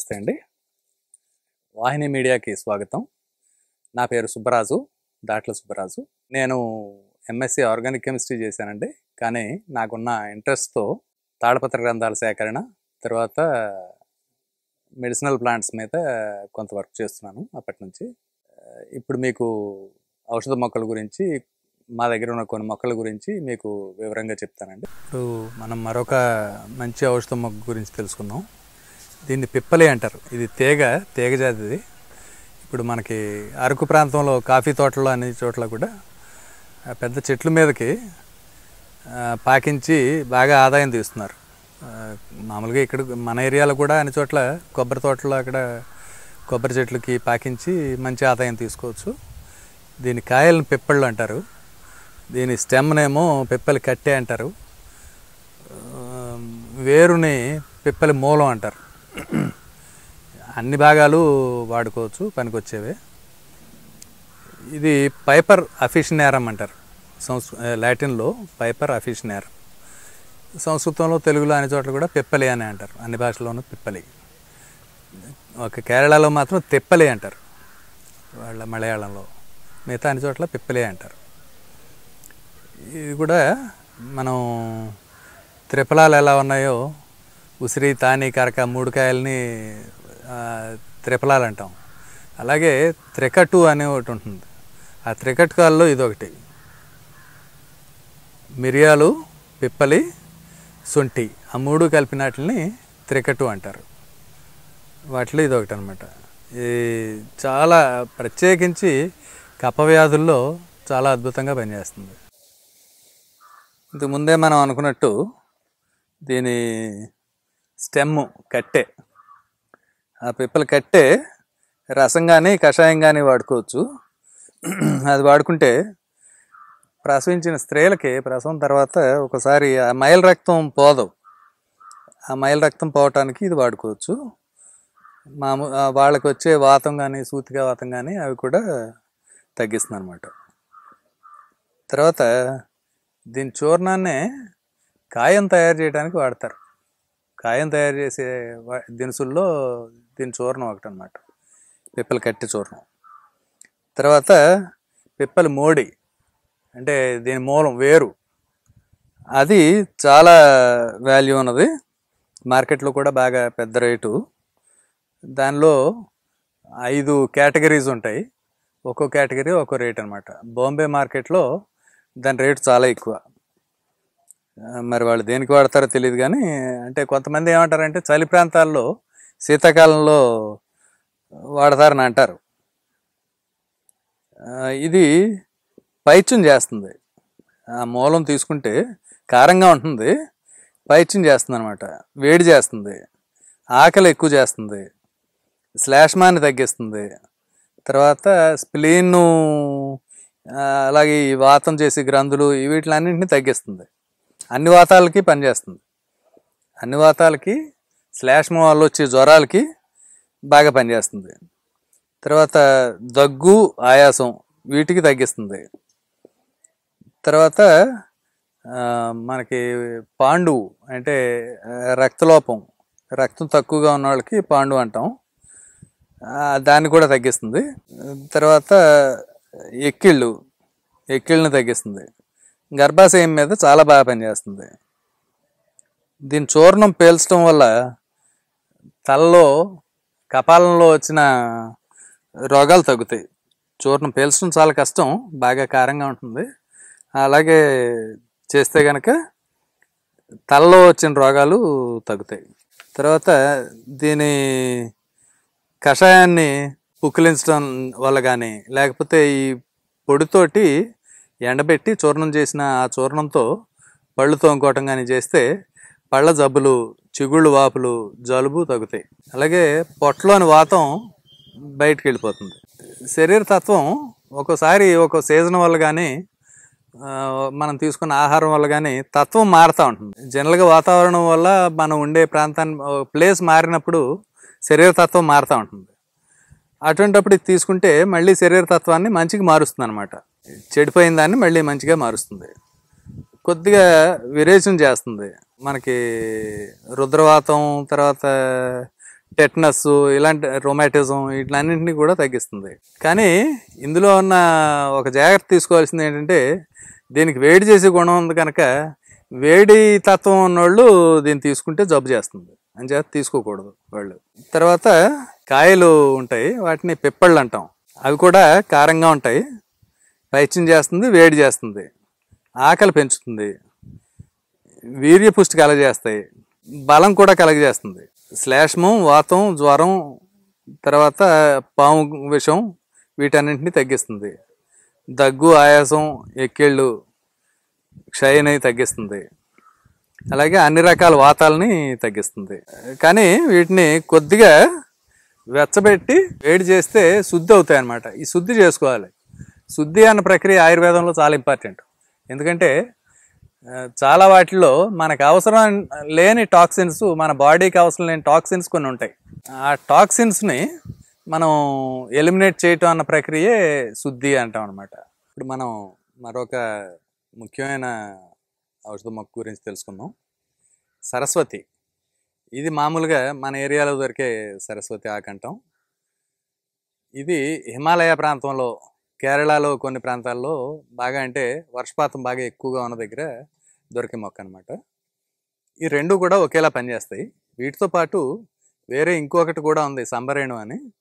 నమస్తే అండి. వాహిని మీడియాకి స్వాగతం. నా పేరు సుబ్బరాజు దాట్ల సుబ్బరాజు. నేను ఎంఎస్సి ఆర్గానిక్ కెమిస్ట్రీ చేశానండి. కానీ నాకున్న ఇంట్రెస్ట్తో తాళపత్ర గ్రంథాల సేకరణ తర్వాత మెడిసినల్ ప్లాంట్స్ మీద కొంత వర్క్ చేస్తున్నాను అప్పటి నుంచి ఇప్పుడు మీకు ఔషధ మొక్కల గురించి మా దగ్గర ఉన్న కొన్ని మొక్కల గురించి మీకు వివరంగా చెప్తానండి. ఇప్పుడు మనం మరొక మంచి ఔషధ మొక్క గురించి తెలుసుకుందాం. దీన్ని పిప్పలి అంటారు. ఇది తీగ తీగ జాతిది. ఇప్పుడు మనకి అరకు ప్రాంతంలో కాఫీ తోటలో అన్ని చోట్ల కూడా పెద్ద చెట్ల మీదకి పాకించి బాగా ఆదాయం తీస్తున్నారు. మామూలుగా ఇక్కడ మన ఏరియాలో కూడా అన్ని చోట్ల కొబ్బరి తోటలో అక్కడ కొబ్బరి చెట్లకి పాకించి మంచి ఆదాయం తీసుకోవచ్చు. దీని కాయలను పిప్పళ్ళు అంటారు. దీని స్టెమ్నేమో పిప్పలి కట్టే అంటారు. వేరుని పిప్పలి మూలం అంటారు. అన్ని భాగాలు వాడుకోవచ్చు పనికొచ్చేవే. ఇది పైపర్ అఫిషనేరం అంటారు. సంస్కృ లాటిన్లో పైపర్ అఫిషనేరం. సంస్కృతంలో తెలుగులో అనే చోట్ల కూడా పిప్పలి అని అంటారు. అన్ని భాషల్లోనూ పిప్పలి. ఒక కేరళలో మాత్రం తెప్పలి అంటారు. వాళ్ళ మలయాళంలో. మిగతా అన్ని చోట్ల పిప్పలి అంటారు. ఇది కూడా మనం త్రిఫలాలు ఎలా ఉన్నాయో ఉసిరి తాని కరక మూడు కాయల్ని త్రిఫలాలు అంటాం. అలాగే త్రికటు అనే ఒకటి ఉంటుంది. ఆ త్రికట్కాల్లో ఇది ఒకటి మిరియాలు పిప్పలి శొంఠి ఆ మూడు కలిపినట్లని త్రికటు అంటారు. వాటిలో ఇది ఒకటి అనమాట ఈ చాలా ప్రత్యేకించి కపవ్యాధుల్లో చాలా అద్భుతంగా పనిచేస్తుంది. ఇంతకు ముందే మనం అనుకున్నట్టు దీని స్టెమ్ కట్టె. ఆ పిప్పల కట్టె రసం కానీ కషాయం కానీ వాడుకోవచ్చు. అది వాడుకుంటే ప్రసవించిన స్త్రీలకి ప్రసవం తర్వాత ఒకసారి ఆ మైల రక్తం పోదు. ఆ మైల రక్తం పోవటానికి ఇది వాడుకోవచ్చు. మామూ వాళ్ళకి వచ్చే వాతం కానీ సూతిగా వాతం కానీ అవి కూడా తగ్గిస్తుంది అనమాట తర్వాత దీని చూర్ణాన్నే కాయం తయారు చేయడానికి వాడతారు. కాయం తయారు చేసే దినుసుల్లో దీని చూర్ణం ఒకటి అనమాట పిప్పల కట్టి చూర్ణం. తర్వాత పిప్పల మోడి అంటే దీని మూలం వేరు. అది చాలా వాల్యూ ఉన్నది. మార్కెట్లో కూడా బాగా పెద్ద రేటు. దానిలో ఐదు కేటగిరీస్ ఉంటాయి. ఒక్కో కేటగిరీ ఒక్కో రేట్ అనమాట బాంబే మార్కెట్లో దాని రేటు చాలా ఎక్కువ. మరి వాళ్ళు దేనికి వాడతారో తెలియదు కానీ అంటే కొంతమంది ఏమంటారంటే చలి ప్రాంతాల్లో శీతాకాలంలో వాడతారని అంటారు. ఇది పైచ్యం చేస్తుంది. ఆ మూలం తీసుకుంటే కారంగా ఉంటుంది పైచ్యం చేస్తుంది అనమాట వేడి చేస్తుంది ఆకలి ఎక్కువ చేస్తుంది శ్లేష్మాన్ని తగ్గిస్తుంది. తర్వాత స్ప్లీన్ను అలాగే ఈ వాతం చేసే గ్రంథులు ఈ వీటిలన్నింటినీ తగ్గిస్తుంది. అన్ని వాతాలకి పనిచేస్తుంది అన్ని వాతాలకి శ్లేష్మ వల్ల వచ్చే జ్వరాలకి బాగా పనిచేస్తుంది తర్వాత దగ్గు ఆయాసం వీటికి తగ్గిస్తుంది. తర్వాత మనకి పాండు అంటే రక్తలోపం రక్తం తక్కువగా ఉన్న వాళ్ళకి పాండు అంటాం. దాన్ని కూడా తగ్గిస్తుంది. తర్వాత ఎక్కిళ్ళు ఎక్కిళ్ళని తగ్గిస్తుంది. గర్భాశయం మీద చాలా బాగా పనిచేస్తుంది. దీని చూర్ణం పేల్చడం వల్ల తలలో కపాలంలో వచ్చిన రోగాలు తగ్గుతాయి. చూర్ణం పేల్చడం చాలా కష్టం బాగా కారంగా ఉంటుంది. అలాగే చేస్తే కనుక తలలో వచ్చిన రోగాలు తగ్గుతాయి. తర్వాత దీని కషాయాన్ని పుక్కిలించడం వల్ల కానీ లేకపోతే ఈ పొడితోటి ఎండబెట్టి చూర్ణం చేసిన ఆ చూర్ణంతో పళ్ళు తోముకోవటం కానీ చేస్తే పళ్ళ జబ్బులు చిగుళ్ళు వాపులు జలుబు తగ్గుతాయి. అలాగే పొట్టలోని వాతం బయటికి వెళ్ళిపోతుంది. శరీర తత్వం ఒక్కోసారి ఒక సీజన్ వల్ల కానీ మనం తీసుకున్న ఆహారం వల్ల కానీ తత్వం మారుతూ ఉంటుంది. జనరల్గా వాతావరణం వల్ల మనం ఉండే ప్రాంతాన్ని ప్లేస్ మారినప్పుడు శరీర తత్వం మారుతూ ఉంటుంది. అటువంటప్పుడు ఇది తీసుకుంటే మళ్ళీ శరీర తత్వాన్ని మంచిగా మారుస్తుంది అనమాట చెడిపోయిన దాన్ని మళ్ళీ మంచిగా మారుస్తుంది. కొద్దిగా విరేచన చేస్తుంది. మనకి రుద్రవాతం తర్వాత టెట్నస్ ఇలాంటి రొమాటిజం వీటిలన్నింటినీ కూడా తగ్గిస్తుంది. కానీ ఇందులో ఉన్న ఒక జాగ్రత్త తీసుకోవాల్సింది ఏంటంటే దీనికి వేడి చేసే గుణం ఉంది కనుక వేడి తత్వం ఉన్నోళ్ళు దీన్ని తీసుకుంటే జబ్బు చేస్తుంది. అని చేత తీసుకోకూడదు వాళ్ళు. తర్వాత కాయలు ఉంటాయి వాటిని పిప్పళ్ళు అంటాం. అవి కూడా కారంగా ఉంటాయి. పైచ్యం చేస్తుంది వేడి చేస్తుంది ఆకలి పెంచుతుంది వీర్యపుష్టి కలగజేస్తాయి బలం కూడా కలగజేస్తుంది. శ్లేష్మం వాతం జ్వరం తర్వాత పాము విషం వీటన్నింటినీ తగ్గిస్తుంది. దగ్గు ఆయాసం ఎక్కేళ్ళు క్షయని తగ్గిస్తుంది. అలాగే అన్ని రకాల వాతాలని తగ్గిస్తుంది. కానీ వీటిని కొద్దిగా వెచ్చబెట్టి వేడి చేస్తే శుద్ధి అవుతాయి అన్నమాట ఈ శుద్ధి చేసుకోవాలి. శుద్ధి అన్న ప్రక్రియ ఆయుర్వేదంలో చాలా ఇంపార్టెంట్ ఎందుకంటే చాలా వాటిల్లో మనకు అవసరం లేని టాక్సిన్స్ మన బాడీకి అవసరం లేని టాక్సిన్స్ కొన్ని ఉంటాయి. ఆ టాక్సిన్స్ని మనం ఎలిమినేట్ చేయటం అన్న ప్రక్రియే శుద్ధి అంటాం అనమాట ఇప్పుడు మనం మరొక ముఖ్యమైన ఔషధ మొక్క గురించి తెలుసుకుందాం. సరస్వతి. ఇది మామూలుగా మన ఏరియాలో దొరికే సరస్వతి ఆకంఠం ఇది హిమాలయ ప్రాంతంలో కేరళలో కొన్ని ప్రాంతాల్లో బాగా అంటే వర్షపాతం బాగా ఎక్కువగా ఉన్న దగ్గర దొరికే మొక్క అనమాట ఈ రెండు కూడా ఒకేలా పనిచేస్తాయి. వీటితో పాటు వేరే ఇంకొకటి కూడా ఉంది సంబరేణు అని.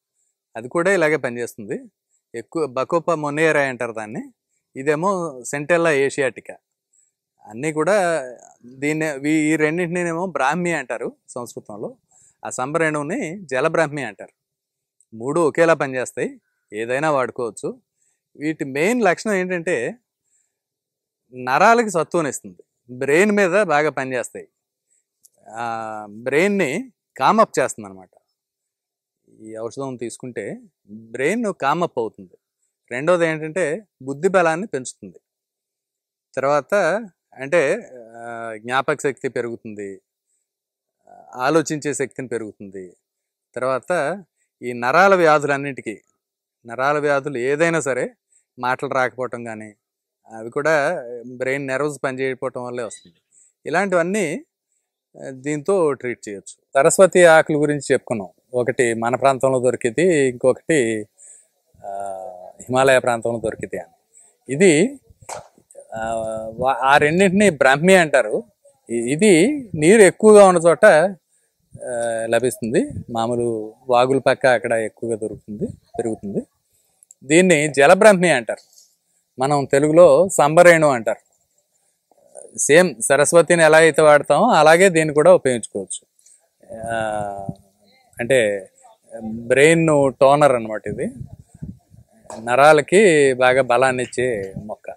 అది కూడా ఇలాగే పనిచేస్తుంది. ఎక్కువ బకోపా మొనేరా అంటారు దాన్ని. ఇదేమో సెంటెల్లా ఏషియాటికా. అన్నీ కూడా దీన్ని వీ- ఈ రెండింటినేమో బ్రాహ్మి అంటారు సంస్కృతంలో. ఆ సంబరేణువుని జలబ్రాహ్మి అంటారు. మూడు ఒకేలా పనిచేస్తాయి. ఏదైనా వాడుకోవచ్చు. వీటి మెయిన్ లక్షణం ఏంటంటే నరాలకి సత్తువనిస్తుంది బ్రెయిన్ మీద బాగా పనిచేస్తాయి. బ్రెయిన్ని కామప్ చేస్తుంది అనమాట ఈ ఔషధం తీసుకుంటే బ్రెయిన్ కామప్ అవుతుంది. రెండోది ఏంటంటే బుద్ధి బలాన్ని పెంచుతుంది. తర్వాత అంటే జ్ఞాపక శక్తి పెరుగుతుంది. ఆలోచించే శక్తిని పెరుగుతుంది. తర్వాత ఈ నరాల వ్యాధులన్నిటికీ నరాల వ్యాధులు ఏదైనా సరే మాటలు రాకపోవటం కానీ అవి కూడా బ్రెయిన్ నెర్వ్స్ పనిచేయకపోవటం వల్లే వస్తుంది. ఇలాంటివన్నీ దీంతో ట్రీట్ చేయొచ్చు. సరస్వతి ఆకుల గురించి చెప్పుకున్నాం. ఒకటి మన ప్రాంతంలో దొరికింది ఇంకొకటి హిమాలయ ప్రాంతంలో దొరికింది అని. ఇది ఆ, రెండింటిని బ్రాహ్మి అంటారు. ఇది నీరు ఎక్కువగా ఉన్న చోట లభిస్తుంది. మామూలు వాగుల పక్క అక్కడ ఎక్కువగా దొరుకుతుంది పెరుగుతుంది. దీన్ని జలబ్రహ్మి అంటారు. మనం తెలుగులో సంబరేణు అంటారు. సేమ్ సరస్వతిని ఎలా అయితే వాడతామో అలాగే దీన్ని కూడా ఉపయోగించుకోవచ్చు. అంటే బ్రెయిన్ టోనర్ అనమాట ఇది. నరాలకి బాగా బలాన్ని ఇచ్చే మొక్క.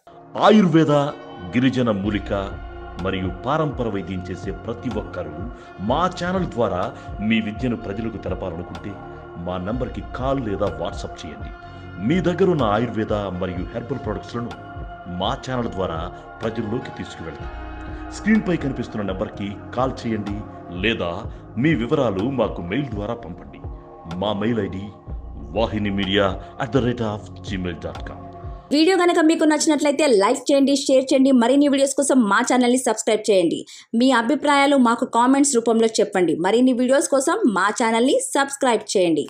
ఆయుర్వేద గిరిజన మూలిక మరియు పారంపర వైద్యం చేసే ప్రతి ఒక్కరూ మా ఛానల్ ద్వారా మీ విద్యను ప్రజలకు తెలపాలనుకుంటే మా నంబర్కి కాల్ లేదా వాట్సాప్ చేయండి. మీ దగ్గర ఉన్న ఆయుర్వేద మరియు హెర్బల్ ప్రొడక్ట్స్లను మా ఛానల్ ద్వారా ప్రజల్లోకి తీసుకువెళ్తాం స్క్రీన్పై కనిపిస్తున్న నెంబర్కి కాల్ చేయండి లేదా మీ వివరాలు మాకు మెయిల్ ద్వారా పంపండి. మా mail ID Vahini media at the rate of Gmail dot com. Video కనుక మీకు నచ్చినట్లయితే లైక్ చేయండి షేర్ చేయండి మరిన్ని వీడియోస్ కోసం మా ఛానల్ని సబ్స్క్రైబ్ చేయండి. మీ అభిప్రాయాలు మాకు కామెంట్స్ రూపంలో చెప్పండి. మరిన్ని వీడియోస్ కోసం మా ఛానల్ని సబ్స్క్రైబ్ చేయండి.